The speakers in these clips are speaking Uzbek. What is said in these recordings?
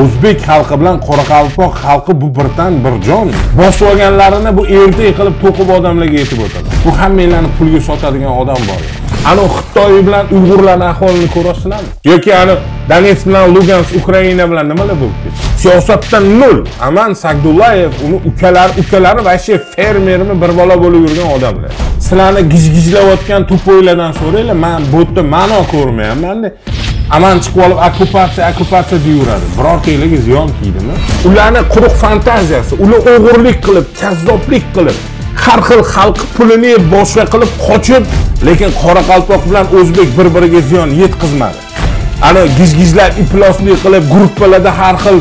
o'zbek xalqi bilan qoraqalpoq xalqi bu birdan bir jon. Bosib olganlarini bu erta qilib to'qib odamlarga yetib o'tadi. Bu hammanglarni pulga sotadigan odam bor. Ana xitoy bilan uyg'urlarni ahvolini ko'ryapsizlarmi yoki ani donetsk bilan lugansk ukraina bilan nimalar bo'lib ketdi? Siyosatda nol aman sagdullayev uni ukalari ukalari вообще fermermi bir bola bo'lib yurgan odamlar. Sizlarni gijgijlayotgan tupoylardan so'ranglar. Man bu yerda ma'no ko'rmayapmanda. Aman chiqib olib okkupatsiya okkupatsiya deyveradi. Birortanglarga ziyon kiydimi? Ularni quruq fantaziyasi ular o'g'irlik qilib kazzoblik qilib har xil xalq pulini yeb boshqa qilib qochib lekin qoraqalpoq bilan o'zbek bir biriga ziyon yetkazmadi. Ana gijgijlab ifloslik qilib gruppalarda har xil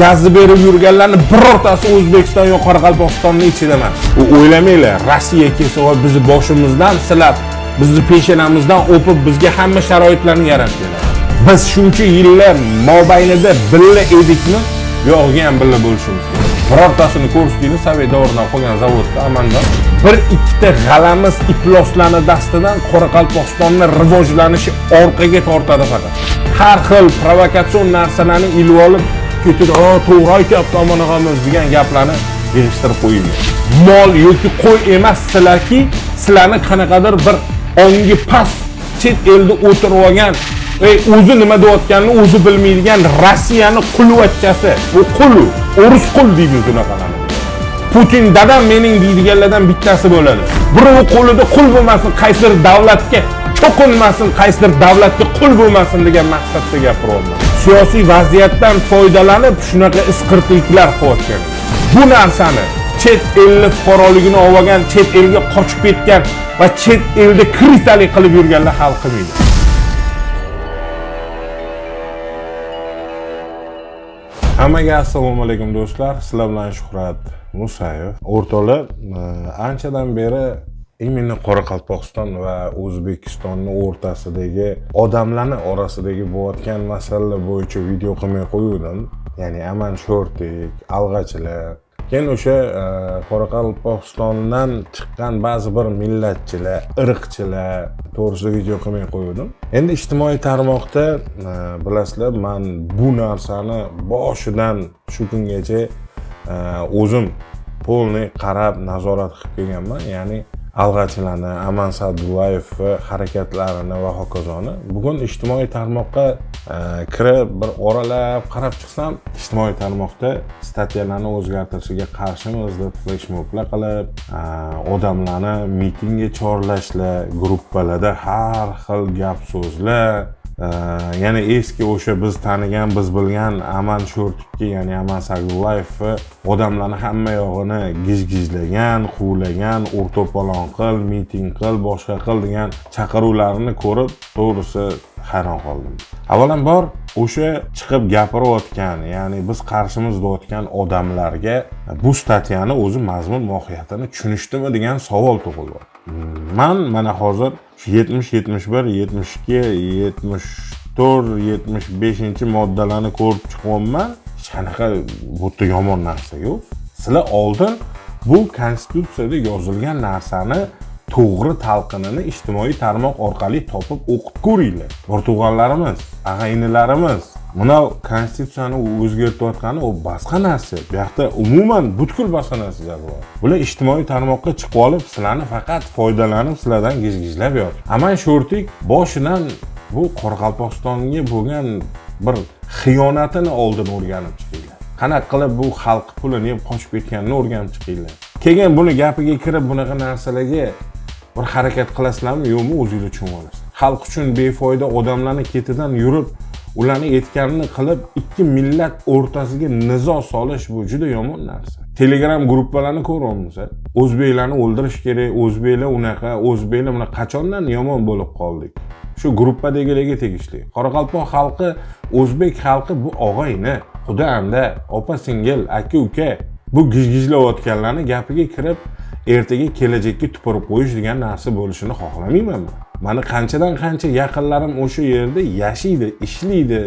gazni berib yurganlarni birortasi o'zbekiston yo qoraqalpog'istonni ichida emas. U o'ylamanglar rossiya kelsa va bizni boshimizdan silab bizni peshonamizdan o'pib bizga hamma sharoitlarni yaratib beradi biz shuncha yillar mobaynida birga edikmi? Yo'g'i ham billa bo'lishimiz kerak. Birortasini ko'rsatdingmi sovet davridan qolgan zavodda amanda bir ikkita g'alamis ifloslarni dastidan qoraqalpog'istonni rivojlanishi orqaga tortadi faqat. Har xil provokatsion narsalarni ilib olib ketib to'g'ri aytyapti omon og'amiz degan gaplarni yig'ishtirib qo'yinglar mol yoki qo'y emas sizlarki sizlarni qanaqadir bir ongi past chet elda o'tirib olgan o'zi nima deyotganini o'zi bilmaydigan rossiyani qulvachchasi u qul o'ris qul deymiz unaqalarni putin dadam mening deydiganlardan bittasi bo'ladi. Birovi qo'lida qul bo'lmasin qaysidir davlatga cho'qinmasin qaysidir davlatga qul bo'lmasin degan maqsadda gapiryapman siyosiy vaziyatdan foydalanib shunaqa isqirtliklar qilayotgan bu narsani chet elni fuqaroligini olib olgan chet elga qochib ketgan va chet elda kiritalik qilib yurganlar hal qilmaydi. Hammaga assalomu alaykum do'stlar. Sizlar bilan shuhrat musayev. O'rtoqlar e, anchadan beri именно qoraqalpog'iston va o'zbekistonni o'rtasidagi odamlarni orasidagi bo'layotgan masalalar bo'yicha video qilmay qo'yuvdim. Ya'ni aman sho'rtik alg'achilar keyin o'sha e, qoraqalpog'istondan chiqqan ba'zi bir millatchilar irqchilar to'g'risida video qilmay qo'yuvdim. Endi ijtimoiy tarmoqda e, bilasizlar man bu narsani boshidan shu kungacha e, o'zim полный qarab nazorat qilib kelganman. Ya'ni alg'achilarni aman sa'dullayevni harakatlarini va hokazoni. Bugun ijtimoiy tarmoqqa kirib bir oralab qarab chiqsam ijtimoiy tarmoqda statyalarni o'zgartirishiga qarshimiz deb fleshmoblar qilib odamlarni mitingga chorlashlar gruppalarda har xil gap so'zlar. Ya'ni eski o'sha biz tanigan biz bilgan aman sho'rtikki ya'ni aman sagdullayevni odamlarni hamma yog'ini gijgijlagan quvlagan o'rto'polon qil miting qil boshqa qil degan chaqiruvlarini ko'rib to'g'risi hayron qoldim. Avvalambor o'sha chiqib gapirayotgan ya'ni biz qarshimizda o'tgan odamlarga bu statyani o'zi mazmun mohiyatini tushunishdimi degan savol tug'ildi. Man mana hozir yetmish yetmish bir yetmish ikki yetmish to'rt yetmish beshinchi moddalarni ko'rib chiqyapman. Hech qanaqa bu yerda yomon narsa yo'q. Sizlar oldin bu konstitutsiyada yozilgan narsani to'g'ri talqinini ijtimoiy tarmoq orqali topib o'qib ko'ringlar o'rtug'anlarimiz ag'a inilarimiz mana konstitutsiyani o'zgartirayotgani u boshqa narsa. Bu yoqda umuman butkul boshqa narsalar bor. Bular ijtimoiy tarmoqqa chiqib olib sizlarni faqat foydalanib sizlardan gijgijlab yotibdi aman sho'rtik boshidan bu qoraqalpog'istonga bo'lgan bir xiyonatini oldin o'rganib chiqinglar. Qanaqa qilib bu xalq pulini yeb qochib ketganini o'rganib chiqinglar. Keyin buni gapiga kirib bunaqa narsalarga bir harakat qilasizlarmi? Yo'qmi o'zinglar tushunib olasiz xalq uchun befoyda odamlarni ketidan yurib ularni aytganini qilib ikki millat o'rtasiga nizo solish bu juda yomon narsa. Telegram gruppalarni ko'ryapmiz o'zbeklarni o'ldirish kerak o'zbeklar unaqa o'zbeklar bunaqa qachondan yomon bo'lib qoldik? Shu gruppadagilarga tegishli. Qoraqalpoq xalqi o'zbek xalqi bu og'ayni. Xudo anda opa singil aka uka bu gijgijlayotganlarni gapiga kirib ertaga kelajakka tupurib qo'yish degan narsa bo'lishini xohlamayman man. Mani qanchadan qancha yaqinlarim o'sha yerda yashaydi ishlaydi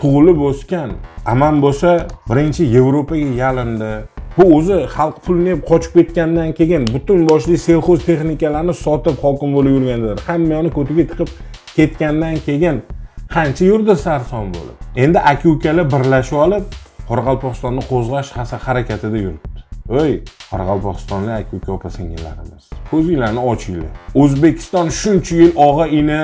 tug'ilib o'sgan aman bo'lsa birinchi yevropaga yalindi. Bu o'zi xalq pulini yeb qochib ketgandan keyin butun boshli selxoz texnikalarni sotib hokim bo'lib yurganlar hammayoni ko'tiga tiqib ketgandan keyin qancha yurdi sarson bo'lib? Endi aka ukalar birlashib olib qoraqalpog'istonni qo'zg'ash harakatida yuribdi ey qoraqalpog'istonlik aka uka opa singillarimiz ko'zinglarni ochinglar. O'zbekiston shuncha yil og'a ini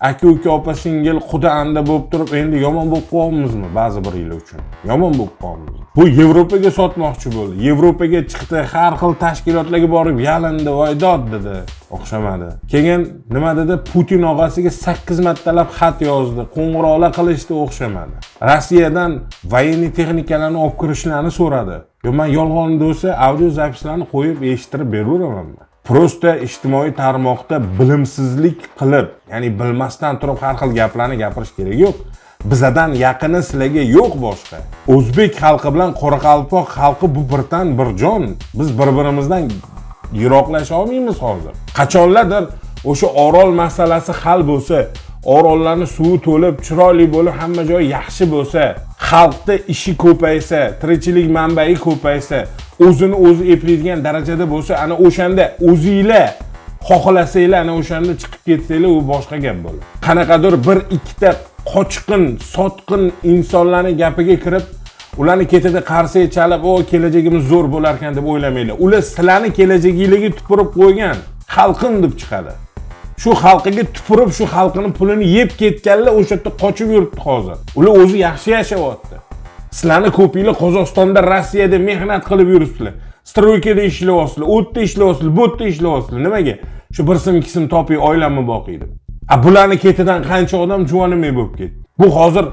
aka uka opa singil quda anda bo'lib turib endi yomon bo'lib qolyapmizmi ba'zi bir yil uchun? Yomon bo'lib qolyapmiz bu yevropaga sotmoqchi bo'ldi. Yevropaga chiqdi har xil tashkilotlarga borib yalindi voydod dedi. O'xshamadi. Keyin nima dedi? Putin og'asiga sakkiz martalab xat yozdi qo'ng'iroqlar qilishdi o'xshamadi. Rossiyadan voyenniy texnikalarni olib kirishlarini so'radi. Yo man yolg'on bo'lsa audio zapislarni qo'yib eshittirib beraveramanman просто ijtimoiy tarmoqda bilimsizlik qilib ya'ni bilmasdan turib har xil gaplarni gapirish kerak yo'q. Bizadan yaqini sizlarga yo'q boshqa. O'zbek xalqi bilan qoraqalpoq xalqi bu birdan bir jon. Biz bir birimizdan yiroqlasha olmaymiz hozir. Qachonlardir o'sha orol masalasi hal bo'lsa orollarni suvi to'lib chiroyli bo'lib hamma joyi yaxshi bo'lsa xalqni ishi ko'paysa tirikchilik manbai ko'paysa o'zini o'zi eplaydigan darajada bo'lsa ana o'shanda o'zinglar xohlasanglar ana o'shanda chiqib ketsanglar u boshqa gap bo'ladi. Qanaqadir bir ikkita qochqin sotqin insonlarni gapiga kirib ularni ketida qarsak chalib o kelajagimiz zo'r bo'lar ekan deb o'ylamanglar. Ular sizlarni kelajaginglarga tupurib qo'ygan xalqim deb chiqadi. Shu xalqiga tupurib shu xalqini pulini yeb ketganlar o'sha yerda qochib yuribdi hozir. Ular o'zi yaxshi yashayapti. Sizlarni ko'pinglar qozog'istonda rossiyada mehnat qilib yuribsizlar. Stroykada ishlayapsizlar u yerda ishlayapsizlar bu yerda ishlayapsizlar nimaga? Shu bir sim ikki sim toping oilamni boqiy deb. A bularni ketidan qancha odam juvonimay bo'lib ketdi. Bu hozir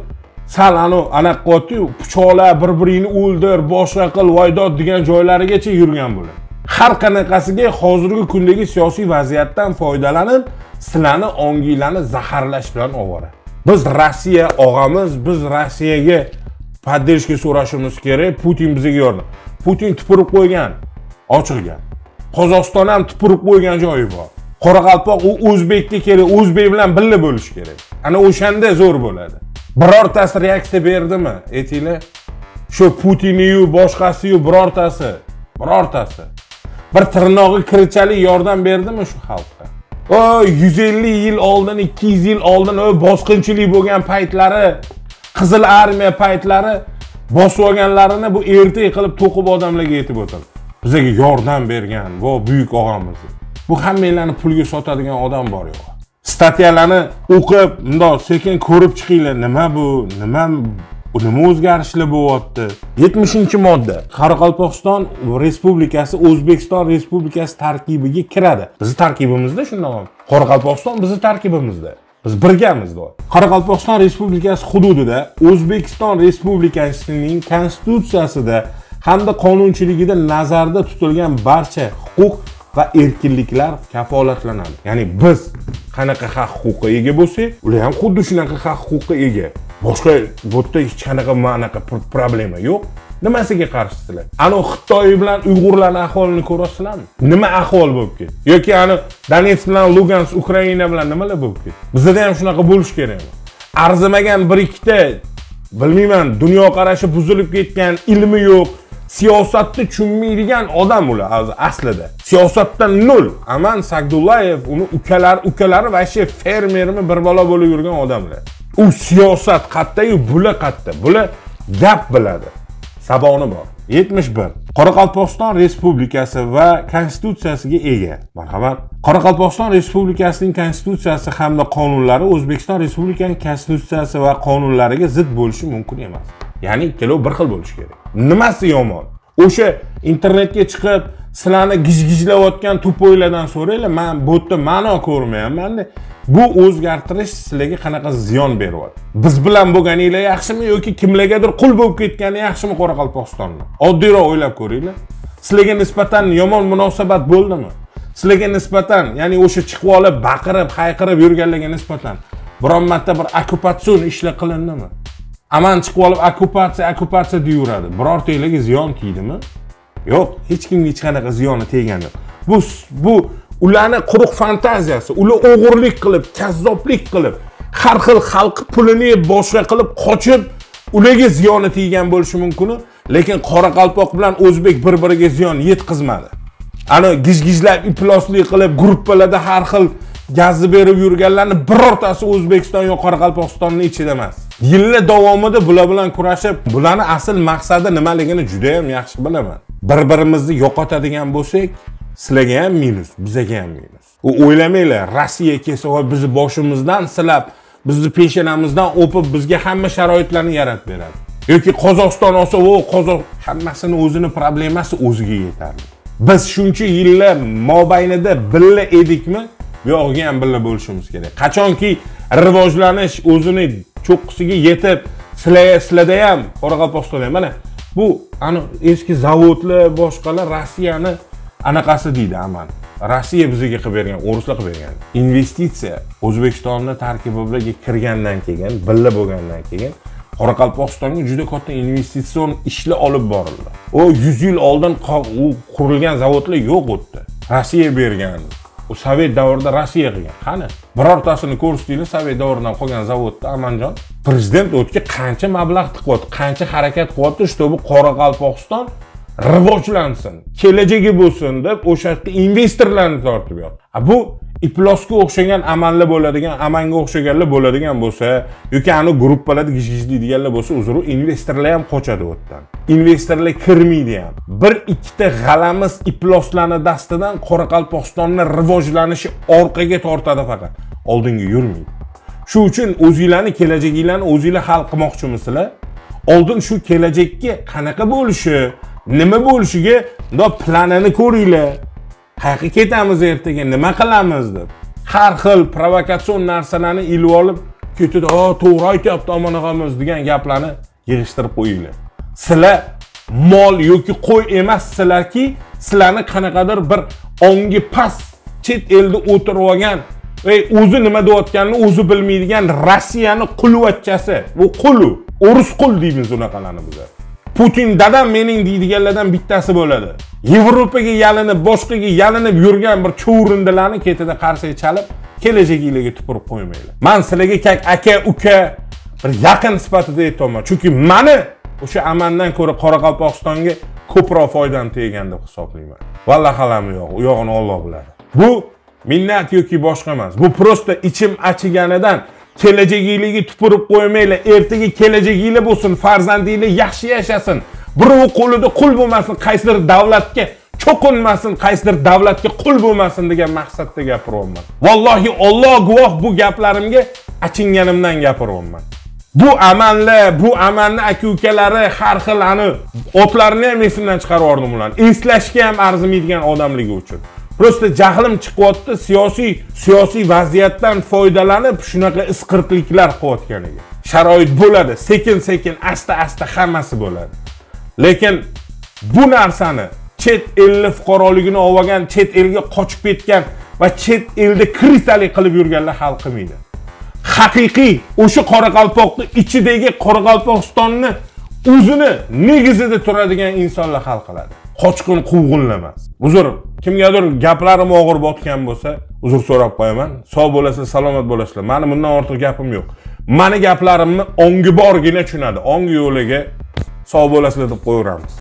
sal anavi anaqa qilyaptiyu pichoqlar bir biringni o'ldir boshqa qil voydod degan joylarigacha yurgan bo'ladi har qanaqasiga hozirgi kundagi siyosiy vaziyatdan foydalanib sizlarni onginglarni zaharlash bilan ovora. Biz rossiya og'amiz biz rossiyaga поддержка so'rashimiz kerak putin bizga yordam. Putin tupurib qo'ygan ochiq gap. Qozog'iston ham tupurib qo'ygan joyi bor. Qoraqalpoq u o'zbekka kerak o'zbek bilan birga bo'lish kerak. Ana o'shanda zo'r bo'ladi. Birortasi reaksiya berdimi aytinglar? Shu putiniyu boshqasiyu birortasi birortasi. Bir tirnog'i kirchalik yordam berdimi shu xalqqa? O yuz ellik yil oldin ikki yuz yil oldin o bosqinchilik bo'lgan paytlari qizil armiya paytlari bosib olganlarini bu ertak qilib to'qib odamlarga yetib o'tadi bizaga yordam bergan vo buyuk og'amiz. Bu hammanglarni pulga sotadigan odam bor yo'q. Statyalarni o'qib mundoq sekin ko'rib chiqinglar nima bu nima nima o'zgarishlar bo'lyapti? Yetmishinchi modda. Qoraqalpog'iston respublikasi o'zbekiston respublikasi tarkibiga kiradi. Bizni tarkibimizda shundoq qoraqalpog'iston bizni tarkibimizda. Biz birgamiz qoraqalpog'iston respublikasi hududida o'zbekiston respublikasining konstitutsiyasida hamda qonunchiligida nazarda tutilgan barcha huquq va erkinliklar kafolatlanadi. Ya'ni biz qanaqa haq huquqqa ega bo'lsak ular ham xuddi shunaqa haq huquqqa ega boshqa bu yerda hech qanaqa anaqa problema yo'q. Nimasiga qarshisizlar anavi xitoy bilan uyg'urlarni ahvolini ko'ryapsizlarmi nima ahvol bo'lib ketdi? Yoki ani donetsk bilan lugansk ukraina bilan nimalar bo'lib ketdi? Bizada ham shunaqa bo'lishi kerak arzimagan bir ikkita bilmayman dunyoqarashi buzilib ketgan ilmi yo'q siyosatni tushunmaydigan odam ular aslida. Siyosatdan nol. Aman sagdullayev uni ukalari ukalari вообще fermermi bir bola bo'lib yurgan odamlar. U siyosat qayerdayu bular qayerda bular gap biladi. Saboni bor. Yetmish bir. Qoraqalpog'iston respublikasi va konstitutsiyasiga ega. Marhamat. Qoraqalpog'iston respublikasining konstitutsiyasi hamda qonunlari o'zbekiston respublikasining konstitutsiyasi va qonunlariga zid bo'lishi mumkin emas. Ya'ni ikkalovi bir xil bo'lishi kerak. Nimasi yomon? O'sha internetga chiqib sizlarni gijgijlayotgan tupoylardan so'ranglar. Man bu yerda ma'no ko'rmayapmanda. Bu o'zgartirish sizlarga qanaqa ziyon beryapti? Biz bilan bo'lganinglar yaxshimi yoki kimlargadir qul bo'lib ketgani yaxshimi qoraqalpog'istonni oddiyroq o'ylab ko'ringlar. Sizlarga nisbatan yomon munosabat bo'ldimi? Sizlarga nisbatan ya'ni o'sha chiqib olib baqirib hayqirib yurganlarga nisbatan biron marta bir okupatsion ishlar qilindimi? Aman chiqib olib okupatsiya okupatsiya deyaveradi birortanglarga ziyon teydimi yo'q hech kimga hech qanaqa ziyoni tegani bu bu ularni quruq fantaziyasi ular o'g'irlik qilib kazzoblik qilib har xil xalqni pulini boshqa qilib qochib ularga ziyoni teggan bo'lishi mumkin lekin qoraqalpoq bilan o'zbek bir biriga ziyon yetkazmadi. Ana gijgijlab ifloslik qilib gruppalarda har xil gazni berib yurganlarni birortasi o'zbekiston yo qoraqalpog'istonni ichida emas. Yillar davomida bular bilan kurashib bularni asl maqsadi nimaligini judayam yaxshi bilaman. Bir birimizni yo'qotadigan bo'lsak sizlarga ham minus bizlarga ham minus. U o'ylamanglar rossiya kelsa va bizni boshimizdan silab bizni peshonamizdan o'pib bizga hamma sharoitlarni yaratib beradi. Yoki qozog'iston olsa o qozoq hammasini o'zini problemasi o'ziga yetarli. Biz shuncha yillar mobaynida birga edikmi? Bu yog'iga ham birga bo'lishimiz kerak. Qachonki rivojlanish o'zini cho'qqisiga yetib sizlarda ham qoraqalpog'istonda ham mana bu ani eski zavodlar boshqalar rossiyani anaqasi deydi aman. Rossiya bizga qilib bergan o'rislar qilib bergan. Investitsiya o'zbekistonni tarkibiga kirgandan keyin birga bo'lgandan keyin qoraqalpog'istonga juda katta investitsion ishlar olib borildi. U yuz yil oldin u qurilgan zavodlar yo'q u yerda rossiya bergan u sovet davrida rossiya qilgan. Qani? Birortasini ko'rsatinglar sovet davridan qolgan zavodda amanjon. Prezident o'tga qancha mablag' tiqyapti qancha harakat qilyapti чтобы qoraqalpog'iston rivojlansin kelajagi bo'lsin deb o'sha yerga investorlarni tortib yotdi. Bu iplosga o'xshagan amallar bo'ladigan amanga o'xshaganlar bo'ladigan bo'lsa yoki ani gruppalarda gish gish deydiganlar bo'lsa uzr investorlar ham qochadi u yerdan. Investorlar kirmaydi ham. Bir ikkita g'alamiz iploslarni dastidan qoraqalpog'istonni rivojlanishi orqaga tortadi faqat. Oldinga yurmaydi. Shu uchun o'zinglarni kelajaginglarni o'zinglar hal qilmoqchimisizlar oldin shu kelajakka qanaqa bo'lishi nima bo'lishiga bundoq planini ko'ringlar. Qayerga ketamiz ertaga nima qilamiz deb. Har xil provokatsion narsalarni ilib olib ketadi o to'g'ri aytyapti omon og'amiz degan gaplarni yig'ishtirib qo'yinglar. Sizlar mol yoki qo'y emassizlarki sizlarni qanaqadir bir ongi past chet elda o'tirib olgan ey o'zi nima deyotganini o'zi bilmaydigan rossiyani qulvachchasi bu qulu o'ris qul deymiz unaqalarni bizlar putin dadam mening deydiganlardan bittasi bo'ladi. Yevropaga yalinib boshqaga yalinib yurgan bir chuvrindilarni ketida qarshi chalib kelajaginglarga tupurib qo'ymanglar man sizlarga kak aka uka bir yaqin sifatida aytyapman. Chunki mani o'sha amandan ko'ra qoraqalpog'istonga ko'proq foydam tegan deb hisoblayman. Valahallami yo'q u yog'ini olloh biladi. Bu minnat yoki boshqa emas bu просто ichim achiganidan kelajaginglarga tupurib qo'ymanglar. Ertaga kelajaginglar bo'lsin farzandinglar yaxshi yashasin. Birov qo'lida qul bo'lmasin qaysidir davlatga cho'qinmasin qaysidir davlatga qul bo'lmasin degan maqsadda gapiryapman vallohi olloh guvoh bu gaplarimga achinganimdan gapiryapman bu amallar bu amalni aka ukalari har xil ani otlarini ham esimdan chiqarib yubordim ularni. Eslashga ham arzimaydigan odamligi uchun. Просто jahlim chiqyapti siyosiy siyosiy vaziyatdan foydalanib shunaqa isqirtliklar qilayotganiga. Sharoit bo'ladi sekin sekin asta asta hammasi bo'ladi. Lekin bu narsani chet elni fuqaroligini olgan chet elga qochib ketgan va chet elda krisalik qilib yurganlar hal qilmaydi. Haqiqiy o'sha qoraqalpoqni ichidagi qoraqalpog'istonni o'zini negizida turadigan insonlar hal qiladi. Qochqin quvg'inlamas. Uzr kimgadir gaplarim og'ir botgan bo'lsa uzr so'rab qo'yaman. Sog' bo'lasizlar salomat bo'lasizlar. Mani bundan ortiq gapim yo'q. Mani gaplarimni ongi borgina tushunadi. Ongi yo'liga sog' bo'lasizlar deb qo'yaveramiz.